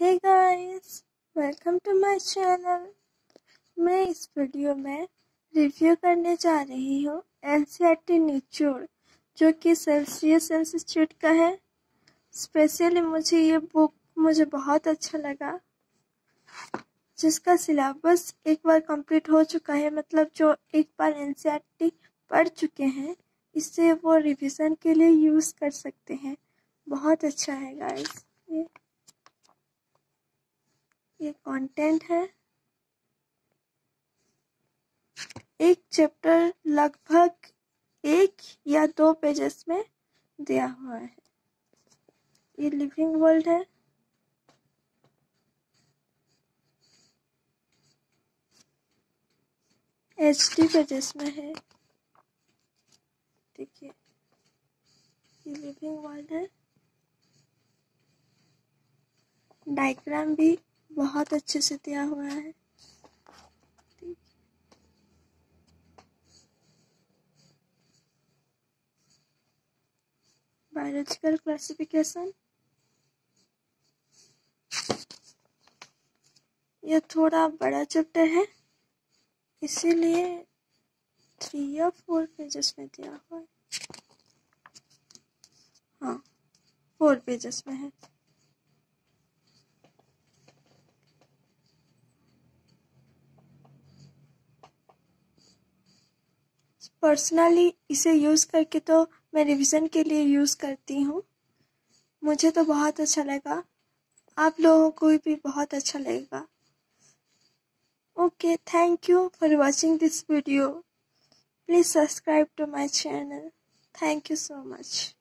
Hey guys welcome to my channel मैं इस video में रिव्यू करने जा रही हूँ एन एनसीईआरटी निचोड़ जो कि सेल्सियस इंस्टीट्यूट का है। स्पेशली मुझे ये बुक मुझे बहुत अच्छा लगा, जिसका सिलेबस एक बार कंप्लीट हो चुका है मतलब जो एक बार एनसीईआरटी पढ़ चुके हैं, इससे वो रिवीजन के लिए यूज़ कर सकते हैं। बहुत अच्छा है गाइस ये। ये कंटेंट है। एक चैप्टर लगभग एक या दो पेजेस में दिया हुआ है। ये लिविंग वर्ल्ड है। एच डी पेजेस में है। देखिए, ये लिविंग वर्ल्ड है। डायग्राम भी बहुत अच्छे से दिया हुआ है। Biological classification. यह थोड़ा बड़ा चैप्टर है, इसीलिए थ्री या फोर पेजेस में दिया हुआ है। हाँ फोर पेजेस में है। पर्सनली इसे यूज़ करके तो मैं रिवीजन के लिए यूज़ करती हूँ। मुझे तो बहुत अच्छा लगा। आप लोगों को भी बहुत अच्छा लगेगा। Okay thank you for watching this video please subscribe to my channel thank you so much